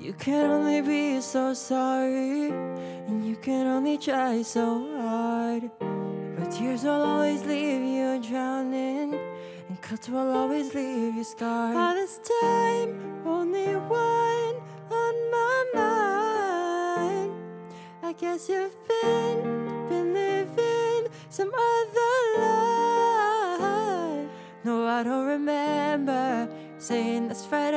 You can only be so sorry, and you can only try so hard. But tears will always leave you drowning, and cuts will always leave you scarred. All this time, only one on my mind. I guess you've been, been living some other life. No, I don't remember saying let's fight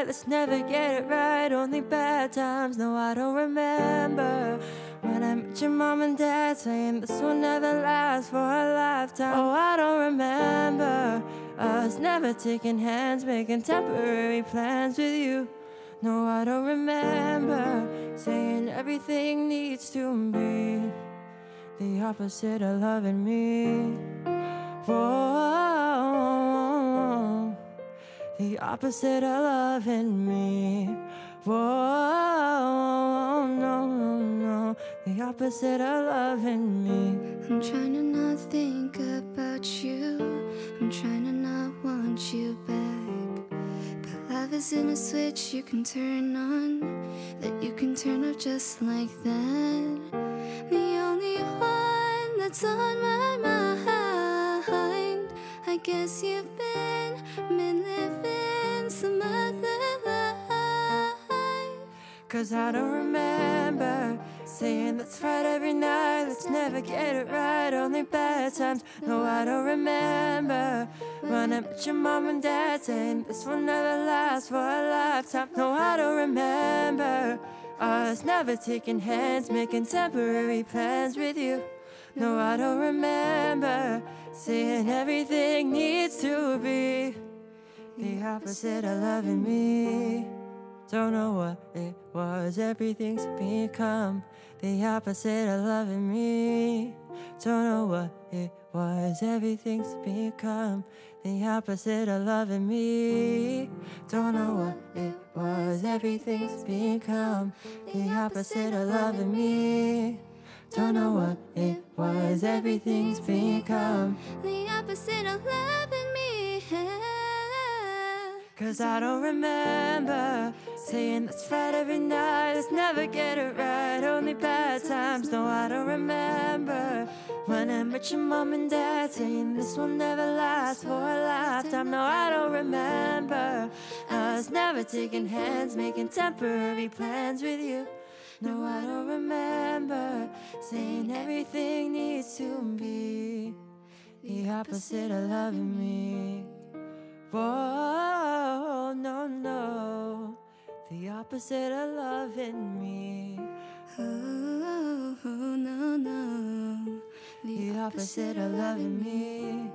every night, let's never get it right. Only bad times. No, I don't remember when I met your mom and dad saying this will never last for a lifetime. Oh, I don't remember us never taking hands, making temporary plans with you. No, I don't remember saying everything needs to be the opposite of loving me. Whoa, the opposite of loving me. Whoa, no, no, no, the opposite of loving me. I'm trying to not think about you. I'm trying to not want you back. But love isn't a switch you can turn on, that you can turn off just like that. The only one that's on my mind. I guess you've been, been living Cause I don't remember saying let's fight every night, let's never get it right, only bad times. No, I don't remember I met your mom and dad saying this will never last for a lifetime. No, I don't remember us never taking hands, making temporary plans with you. No, I don't remember saying everything needs to be the opposite of loving me. Don't know what it was, everything's become the opposite of loving me. Don't know what it was, everything's become the opposite of loving me. Don't know what it was, everything's become the opposite of loving me. Don't know what it was, everything's become The opposite of loving me. Cause I don't remember saying let's fight every night, let's never get it right, only bad times. No, I don't remember when I met your mom and dad saying this will never last for a lifetime. No, I don't remember us never taking hands, making temporary plans with you. No, I don't remember saying everything needs to be the opposite of loving me. Whoa, no, no, the opposite of loving me. Oh, no, no. The opposite of loving me.